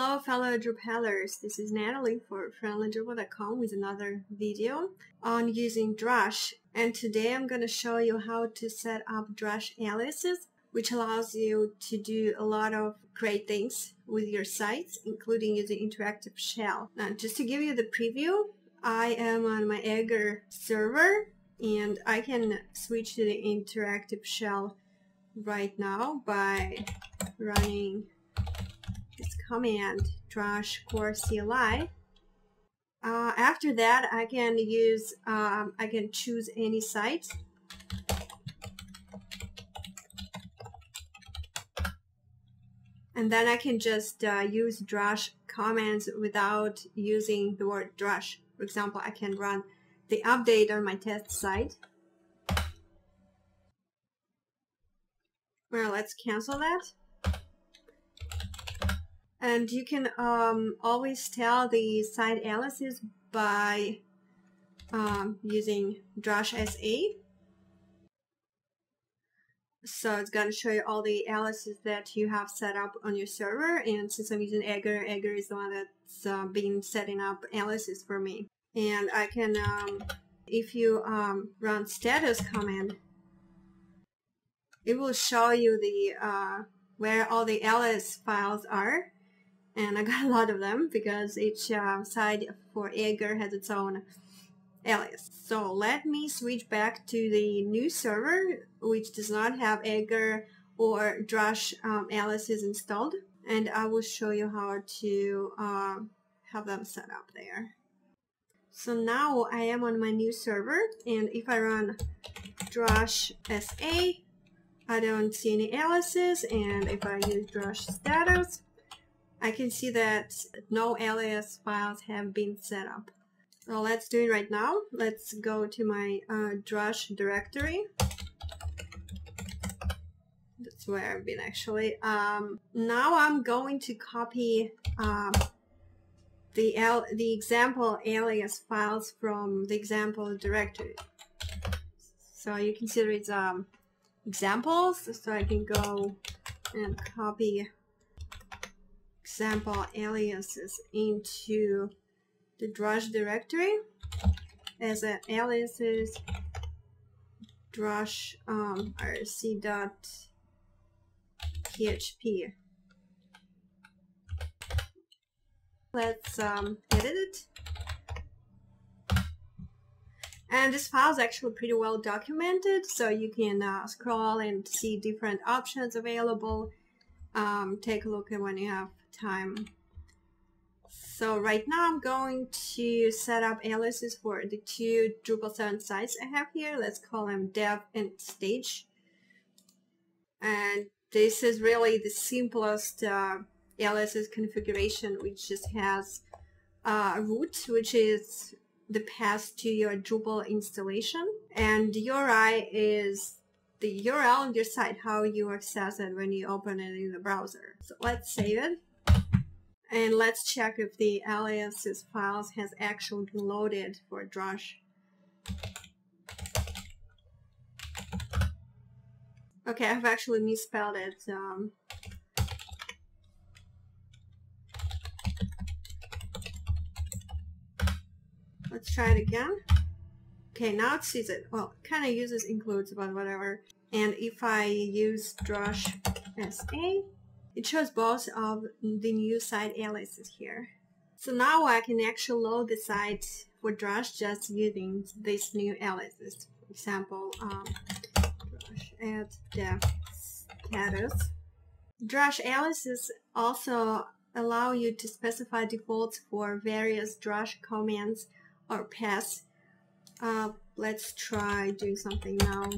Hello fellow Drupalers, this is Natalie for friendlydrupal.com with another video on using Drush and today I'm going to show you how to set up Drush aliases which allows you to do a lot of great things with your sites including using interactive shell. Now just to give you the preview, I am on my Aegir server and I can switch to the interactive shell right now by running command drush core CLI. Uh, after that, I can use, um, I can choose any site. And then I can just uh, use drush commands without using the word drush. For example, I can run the update on my test site. Well, let's cancel that. And you can um, always tell the site aliases by um, using Drush SA. So it's going to show you all the aliases that you have set up on your server. And since I'm using Aegir, Aegir is the one that's uh, been setting up aliases for me. And I can, um, if you um, run status command, it will show you the uh, where all the alias files are and I got a lot of them because each uh, side for Aegir has its own alias. So let me switch back to the new server which does not have Aegir or Drush um, aliases installed and I will show you how to uh, have them set up there. So now I am on my new server and if I run drush SA I don't see any aliases and if I use drush status I can see that no alias files have been set up. So let's do it right now. Let's go to my uh, Drush directory. That's where I've been actually. Um, now I'm going to copy um, the, L the example alias files from the example directory. So you consider it's um, examples. So I can go and copy example aliases into the drush directory as an aliases drush um, rc dot php. Let's um, edit it. And this file is actually pretty well documented, so you can uh, scroll and see different options available. Um, take a look at when you have time. So right now I'm going to set up aliases for the two Drupal 7 sites I have here. Let's call them dev and stage. And this is really the simplest uh, aliases configuration, which just has a root, which is the path to your Drupal installation. And the URI is the URL on your site, how you access it when you open it in the browser. So let's save it. And let's check if the aliases files has actually been loaded for Drush. Okay, I've actually misspelled it. Um, let's try it again. Okay, now it sees it. Well, kind of uses includes, but whatever. And if I use Drush SA, it shows both of the new site aliases here. So now I can actually load the site for Drush just using these new aliases. For example, um, Drush add dev status. Drush aliases also allow you to specify defaults for various Drush commands or paths. Uh, let's try doing something now.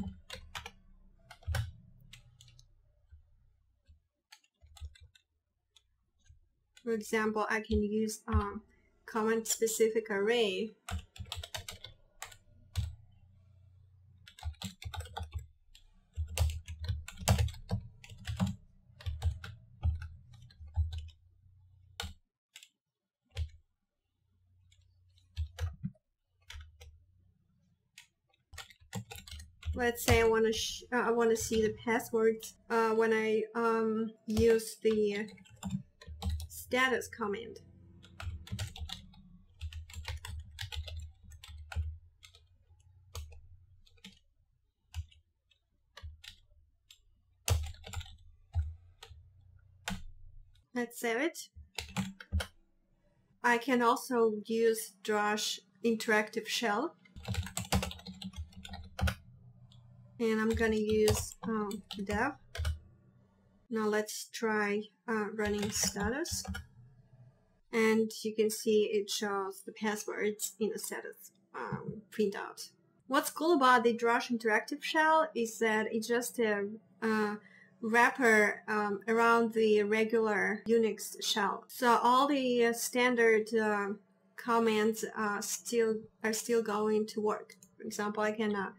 For example, I can use um, comment specific array. Let's say I want to uh, I want to see the password uh, when I um, use the status command. Let's save it. I can also use Drush interactive shell. And I'm gonna use um, dev. Now let's try uh, running status. And you can see it shows the passwords in the status um, printout. What's cool about the Drush interactive shell is that it's just a uh, wrapper um, around the regular Unix shell. So all the uh, standard uh, commands uh, still are still going to work. For example, I can uh,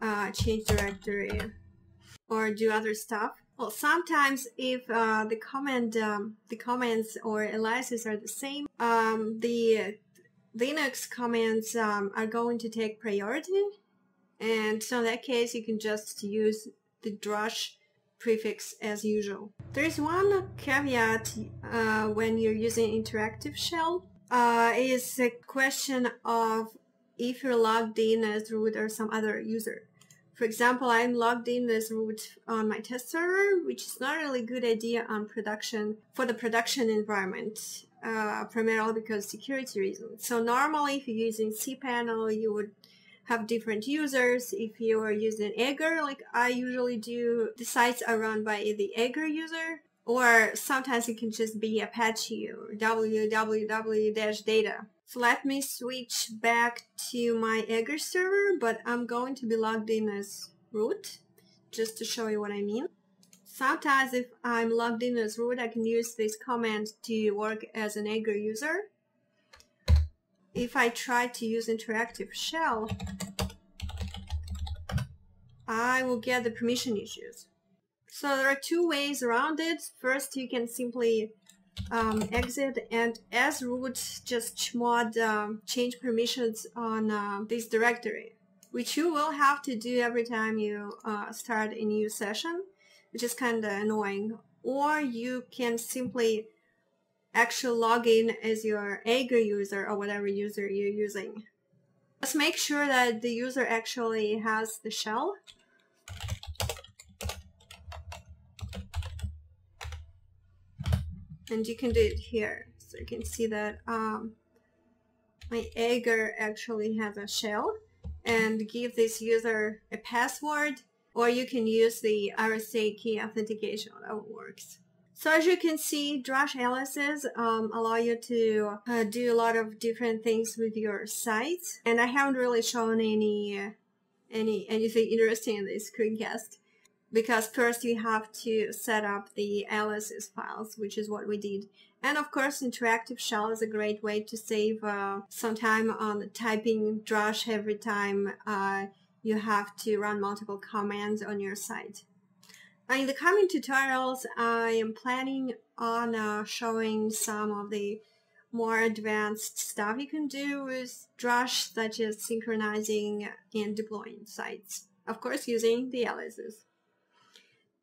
uh, change directory or do other stuff. Well, sometimes if uh, the command, um, the commands or aliases are the same, um, the Linux commands um, are going to take priority. And so in that case, you can just use the drush prefix as usual. There is one caveat uh, when you're using interactive shell. Uh, is a question of if you're logged in as root or some other user. For example, I'm logged in as root on my test server, which is not a really good idea on production for the production environment, uh, primarily because security reasons. So normally, if you're using cPanel, you would have different users. If you are using Aegir, like I usually do, the sites are run by the Aegir user, or sometimes it can just be Apache or www-data. Let me switch back to my Aegir server, but I'm going to be logged in as root, just to show you what I mean. Sometimes if I'm logged in as root, I can use this command to work as an Aegir user if I try to use interactive shell, I will get the permission issues. So there are two ways around it. First, you can simply um, exit and as root just chmod um, change permissions on uh, this directory, which you will have to do every time you uh, start a new session, which is kind of annoying. Or you can simply actually log in as your Aegir user or whatever user you're using. Just make sure that the user actually has the shell. And you can do it here. So you can see that um, my Aegir actually has a shell and give this user a password or you can use the RSA key authentication that works. So as you can see, Drush aliases um, allow you to uh, do a lot of different things with your site. And I haven't really shown any uh, any anything interesting in this screencast because first you have to set up the aliases files, which is what we did. And of course, interactive shell is a great way to save uh, some time on typing drush every time uh, you have to run multiple commands on your site. In the coming tutorials, I am planning on uh, showing some of the more advanced stuff you can do with Drush, such as synchronizing and deploying sites. Of course, using the aliases.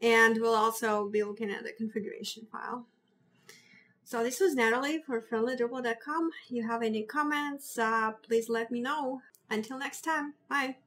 And we'll also be looking at the configuration file. So this was Natalie for friendlydrupal.com. You have any comments, uh, please let me know. Until next time, bye.